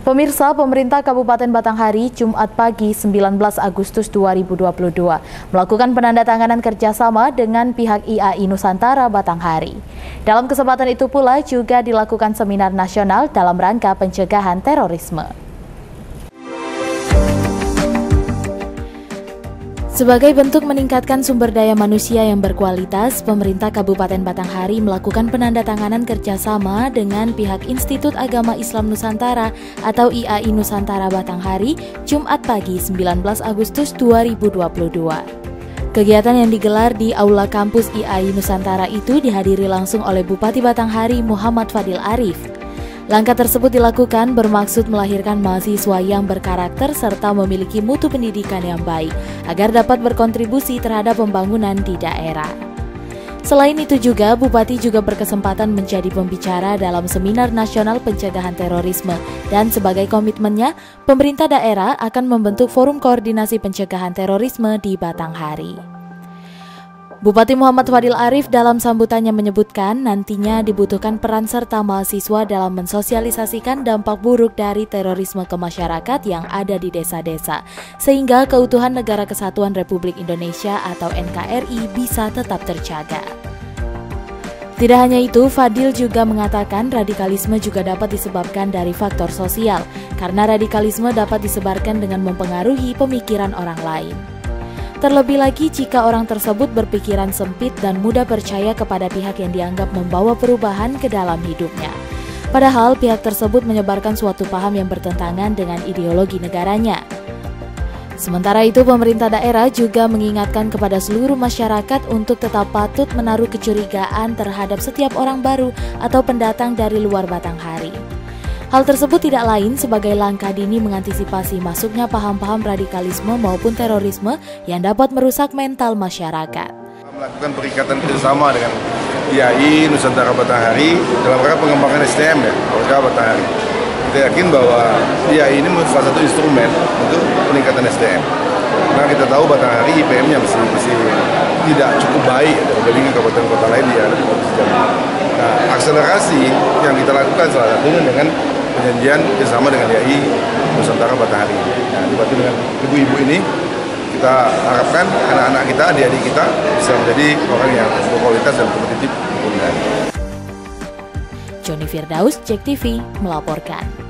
Pemirsa, pemerintah Kabupaten Batanghari Jumat pagi 19 Agustus 2022 melakukan penandatanganan kerjasama dengan pihak IAI Nusantara Batanghari. Dalam kesempatan itu pula juga dilakukan seminar nasional dalam rangka pencegahan terorisme. Sebagai bentuk meningkatkan sumber daya manusia yang berkualitas, pemerintah Kabupaten Batanghari melakukan penandatanganan kerjasama dengan pihak Institut Agama Islam Nusantara atau IAI Nusantara Batanghari Jumat pagi 19 Agustus 2022. Kegiatan yang digelar di Aula Kampus IAI Nusantara itu dihadiri langsung oleh Bupati Batanghari Muhammad Fadil Arif. Langkah tersebut dilakukan bermaksud melahirkan mahasiswa yang berkarakter serta memiliki mutu pendidikan yang baik agar dapat berkontribusi terhadap pembangunan di daerah. Selain itu juga, Bupati juga berkesempatan menjadi pembicara dalam Seminar Nasional Pencegahan Terorisme dan sebagai komitmennya, pemerintah daerah akan membentuk Forum Koordinasi Pencegahan Terorisme di Batanghari. Bupati Muhammad Fadil Arif dalam sambutannya menyebutkan nantinya dibutuhkan peran serta mahasiswa dalam mensosialisasikan dampak buruk dari terorisme ke masyarakat yang ada di desa-desa, sehingga keutuhan Negara Kesatuan Republik Indonesia atau NKRI bisa tetap terjaga. Tidak hanya itu, Fadil juga mengatakan radikalisme juga dapat disebabkan dari faktor sosial, karena radikalisme dapat disebarkan dengan mempengaruhi pemikiran orang lain. Terlebih lagi jika orang tersebut berpikiran sempit dan mudah percaya kepada pihak yang dianggap membawa perubahan ke dalam hidupnya. Padahal pihak tersebut menyebarkan suatu paham yang bertentangan dengan ideologi negaranya. Sementara itu, pemerintah daerah juga mengingatkan kepada seluruh masyarakat untuk tetap patut menaruh kecurigaan terhadap setiap orang baru atau pendatang dari luar Batanghari. Hal tersebut tidak lain sebagai langkah dini mengantisipasi masuknya paham-paham radikalisme maupun terorisme yang dapat merusak mental masyarakat. Melakukan perikatan kerjasama dengan IAI Nusantara Batanghari dalam rangka pengembangan SDM ya, warga Batanghari. Kita yakin bahwa IAI ini salah satu instrumen untuk peningkatan SDM. Karena kita tahu Batanghari IPM-nya masih, masih tidak cukup baik dibandingkan kabupaten kota lain di ada Nah, akselerasi yang kita lakukan salah satunya dengan perjanjian bersama dengan DAI Nusantara Matahari. Nah, dibantu dengan ibu-ibu ini, kita harapkan anak-anak kita, adik-adik kita bisa menjadi orang yang berkualitas dan kompetitif di Joni Firdaus, Cek TV, melaporkan.